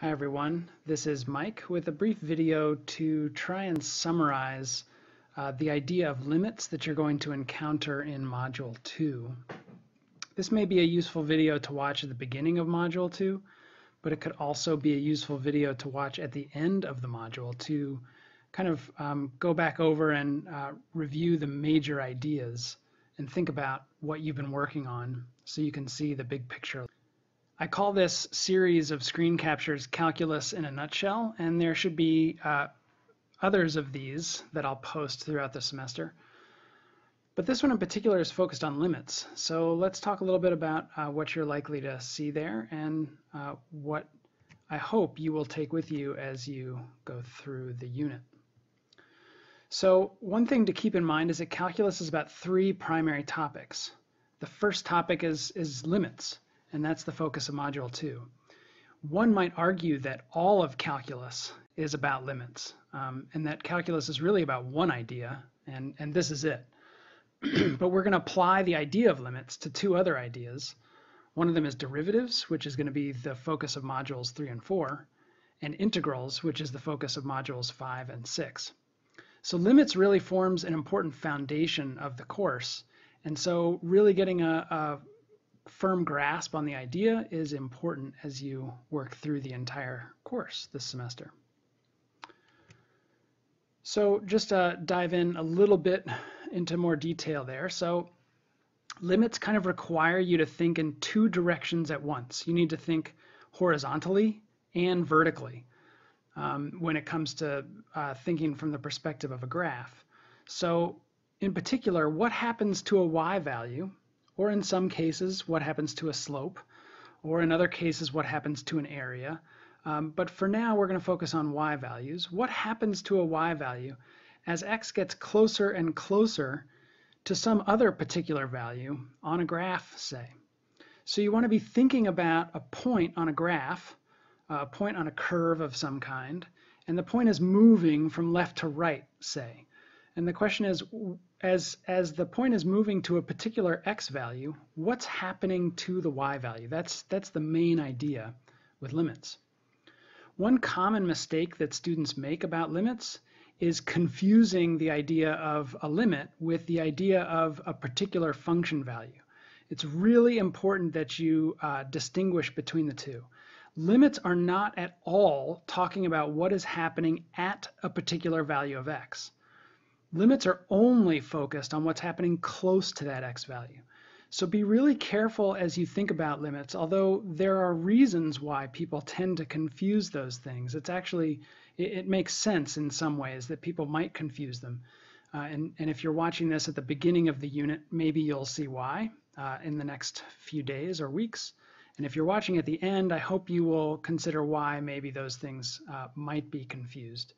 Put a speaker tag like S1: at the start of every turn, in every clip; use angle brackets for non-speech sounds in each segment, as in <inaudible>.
S1: Hi everyone, this is Mike with a brief video to try and summarize uh, the idea of limits that you're going to encounter in Module 2. This may be a useful video to watch at the beginning of Module 2, but it could also be a useful video to watch at the end of the module to kind of um, go back over and uh, review the major ideas and think about what you've been working on so you can see the big picture. I call this series of screen captures calculus in a nutshell, and there should be uh, others of these that I'll post throughout the semester. But this one in particular is focused on limits. So let's talk a little bit about uh, what you're likely to see there and uh, what I hope you will take with you as you go through the unit. So one thing to keep in mind is that calculus is about three primary topics. The first topic is, is limits and that's the focus of Module 2. One might argue that all of calculus is about limits, um, and that calculus is really about one idea, and, and this is it. <clears throat> but we're going to apply the idea of limits to two other ideas. One of them is derivatives, which is going to be the focus of modules 3 and 4, and integrals, which is the focus of modules 5 and 6. So limits really forms an important foundation of the course, and so really getting a, a firm grasp on the idea is important as you work through the entire course this semester. So just to dive in a little bit into more detail there. So limits kind of require you to think in two directions at once. You need to think horizontally and vertically um, when it comes to uh, thinking from the perspective of a graph. So in particular, what happens to a y value or in some cases, what happens to a slope, or in other cases, what happens to an area. Um, but for now, we're going to focus on y values. What happens to a y value as x gets closer and closer to some other particular value on a graph, say? So you want to be thinking about a point on a graph, a point on a curve of some kind, and the point is moving from left to right, say. And the question is, as, as the point is moving to a particular x value, what's happening to the y value? That's, that's the main idea with limits. One common mistake that students make about limits is confusing the idea of a limit with the idea of a particular function value. It's really important that you uh, distinguish between the two. Limits are not at all talking about what is happening at a particular value of x. Limits are only focused on what's happening close to that x value. So be really careful as you think about limits, although there are reasons why people tend to confuse those things. It's actually, it, it makes sense in some ways that people might confuse them. Uh, and, and if you're watching this at the beginning of the unit, maybe you'll see why uh, in the next few days or weeks. And if you're watching at the end, I hope you will consider why maybe those things uh, might be confused.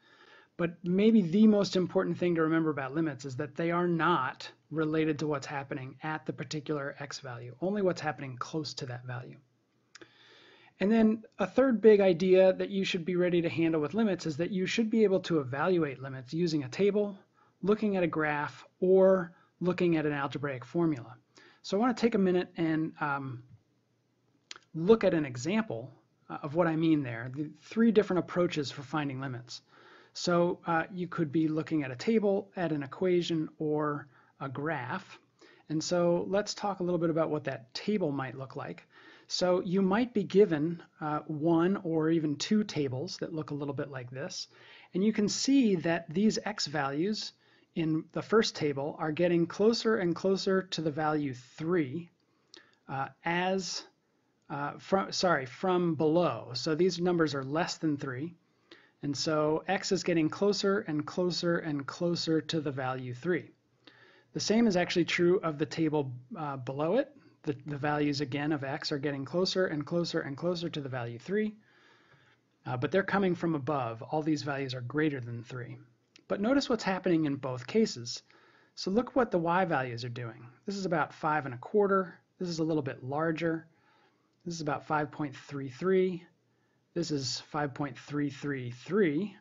S1: But maybe the most important thing to remember about limits is that they are not related to what's happening at the particular x value, only what's happening close to that value. And then a third big idea that you should be ready to handle with limits is that you should be able to evaluate limits using a table, looking at a graph, or looking at an algebraic formula. So I want to take a minute and um, look at an example uh, of what I mean there, the three different approaches for finding limits. So uh, you could be looking at a table, at an equation, or a graph. And so let's talk a little bit about what that table might look like. So you might be given uh, one or even two tables that look a little bit like this. And you can see that these x values in the first table are getting closer and closer to the value 3 uh, as uh, from sorry from below. So these numbers are less than 3. And so x is getting closer and closer and closer to the value 3. The same is actually true of the table uh, below it. The, the, values again of x are getting closer and closer and closer to the value 3. Uh, but they're coming from above. All these values are greater than 3. But notice what's happening in both cases. So look what the y values are doing. This is about 5 and a quarter. This is a little bit larger. This is about 5.33. This is 5.333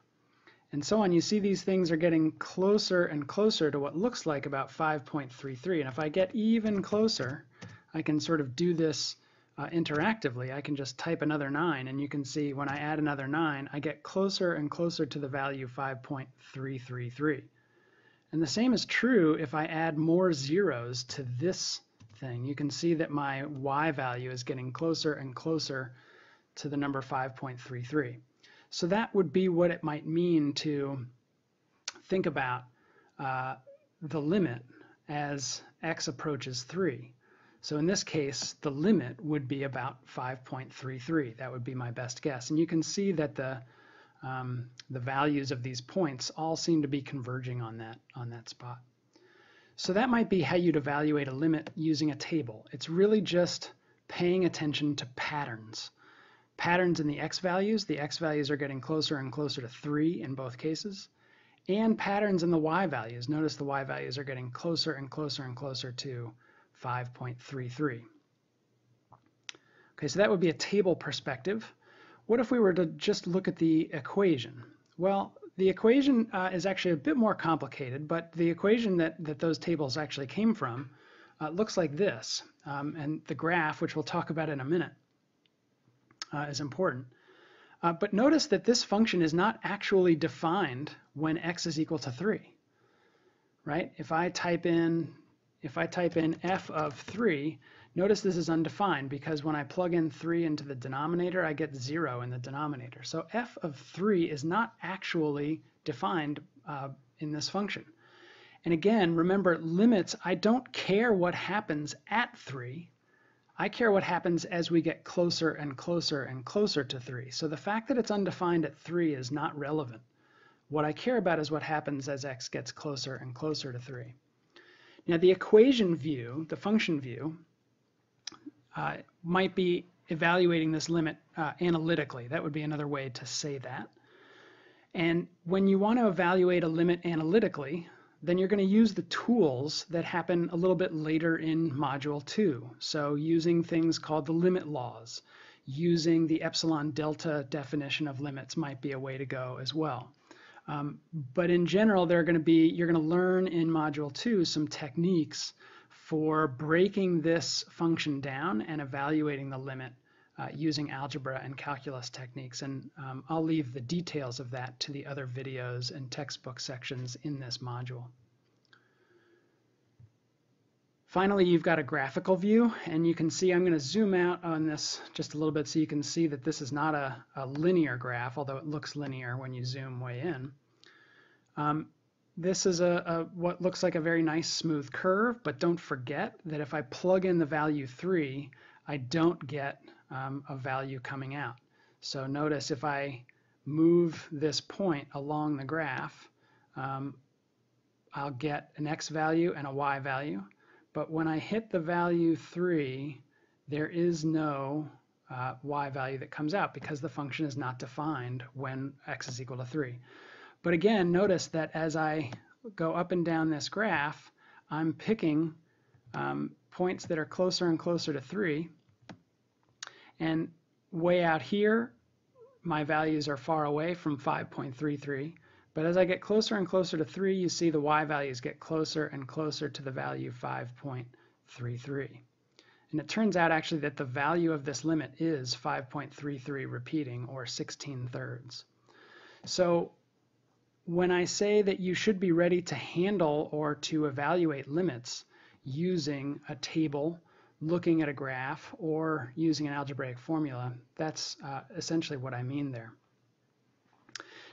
S1: and so on. You see these things are getting closer and closer to what looks like about 5.33. And if I get even closer, I can sort of do this uh, interactively, I can just type another 9 and you can see when I add another 9, I get closer and closer to the value 5.333. And the same is true if I add more zeros to this thing. You can see that my y value is getting closer and closer to the number 5.33. So that would be what it might mean to think about uh, the limit as x approaches 3. So in this case, the limit would be about 5.33. That would be my best guess. And you can see that the um, the values of these points all seem to be converging on that on that spot. So that might be how you'd evaluate a limit using a table. It's really just paying attention to patterns. Patterns in the x values, the x values are getting closer and closer to 3 in both cases, and patterns in the y values. Notice the y values are getting closer and closer and closer to 5.33. Okay, so that would be a table perspective. What if we were to just look at the equation? Well, the equation uh, is actually a bit more complicated, but the equation that, that those tables actually came from uh, looks like this. Um, and the graph, which we'll talk about in a minute, uh, is important. Uh, but notice that this function is not actually defined when x is equal to 3. Right? If I type in if I type in f of 3, notice this is undefined because when I plug in 3 into the denominator, I get 0 in the denominator. So f of 3 is not actually defined uh, in this function. And again, remember, limits, I don't care what happens at 3. I care what happens as we get closer and closer and closer to 3. So the fact that it's undefined at 3 is not relevant. What I care about is what happens as x gets closer and closer to 3. Now the equation view, the function view, uh, might be evaluating this limit uh, analytically. That would be another way to say that. And when you want to evaluate a limit analytically, then you're going to use the tools that happen a little bit later in Module 2. So using things called the limit laws, using the epsilon delta definition of limits might be a way to go as well. Um, but in general, they're going to be, you're going to learn in Module 2 some techniques for breaking this function down and evaluating the limit uh, using algebra and calculus techniques. And um, I'll leave the details of that to the other videos and textbook sections in this module. Finally, you've got a graphical view, and you can see I'm going to zoom out on this just a little bit so you can see that this is not a, a linear graph, although it looks linear when you zoom way in. Um, this is a, a, what looks like a very nice smooth curve, but don't forget that if I plug in the value 3, I don't get um, a value coming out. So notice if I move this point along the graph, um, I'll get an x value and a y value. But when I hit the value 3, there is no uh, y value that comes out because the function is not defined when x is equal to 3. But again, notice that as I go up and down this graph, I'm picking um, points that are closer and closer to 3. And way out here, my values are far away from 5.33. But as I get closer and closer to 3, you see the y values get closer and closer to the value 5.33. And it turns out actually that the value of this limit is 5.33 repeating, or 16 thirds. So when I say that you should be ready to handle or to evaluate limits using a table, looking at a graph, or using an algebraic formula, that's uh, essentially what I mean there.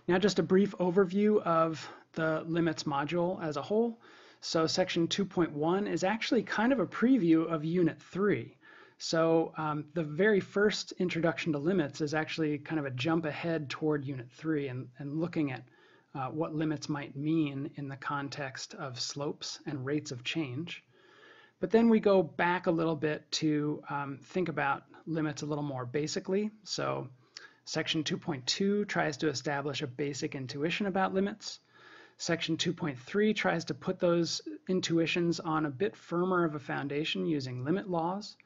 S1: Now just a brief overview of the limits module as a whole. So section 2.1 is actually kind of a preview of unit 3. So um, the very first introduction to limits is actually kind of a jump ahead toward unit 3 and, and looking at uh, what limits might mean in the context of slopes and rates of change. But then we go back a little bit to um, think about limits a little more basically. So Section 2.2 tries to establish a basic intuition about limits. Section 2.3 tries to put those intuitions on a bit firmer of a foundation using limit laws.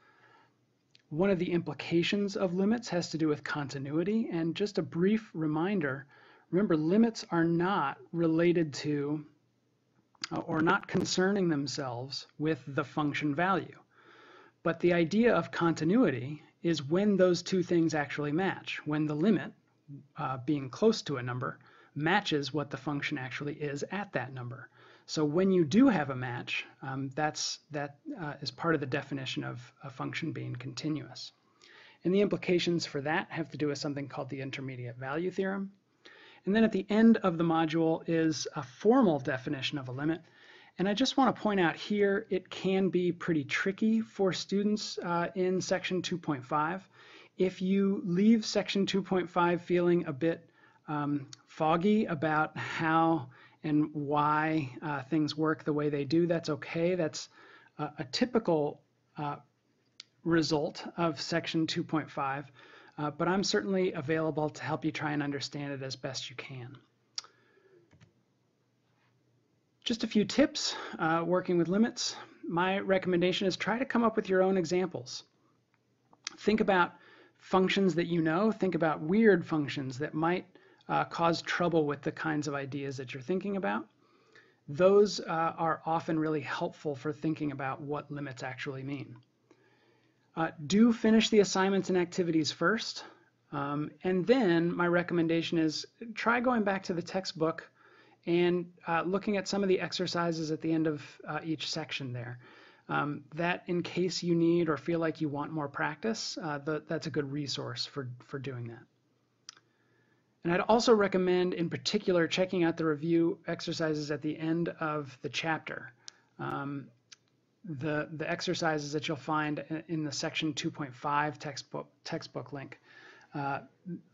S1: One of the implications of limits has to do with continuity, and just a brief reminder, remember limits are not related to or not concerning themselves with the function value. But the idea of continuity is when those two things actually match, when the limit, uh, being close to a number, matches what the function actually is at that number. So when you do have a match, um, that's, that uh, is part of the definition of a function being continuous. And the implications for that have to do with something called the intermediate value theorem. And then at the end of the module is a formal definition of a limit. And I just want to point out here, it can be pretty tricky for students uh, in section 2.5. If you leave section 2.5 feeling a bit um, foggy about how and why uh, things work the way they do, that's okay. That's a, a typical uh, result of section 2.5, uh, but I'm certainly available to help you try and understand it as best you can. Just a few tips uh, working with limits. My recommendation is try to come up with your own examples. Think about functions that you know, think about weird functions that might uh, cause trouble with the kinds of ideas that you're thinking about. Those uh, are often really helpful for thinking about what limits actually mean. Uh, do finish the assignments and activities first. Um, and then my recommendation is try going back to the textbook and uh, looking at some of the exercises at the end of uh, each section there. Um, that in case you need or feel like you want more practice, uh, the, that's a good resource for, for doing that. And I'd also recommend, in particular, checking out the review exercises at the end of the chapter. Um, the, the exercises that you'll find in the section 2.5 textbook, textbook link. Uh,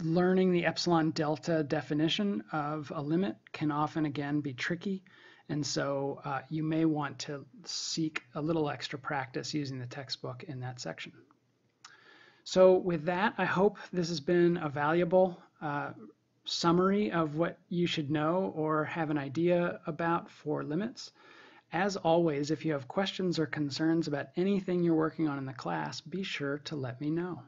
S1: learning the epsilon delta definition of a limit can often, again, be tricky. And so uh, you may want to seek a little extra practice using the textbook in that section. So with that, I hope this has been a valuable uh, summary of what you should know or have an idea about for limits. As always, if you have questions or concerns about anything you're working on in the class, be sure to let me know.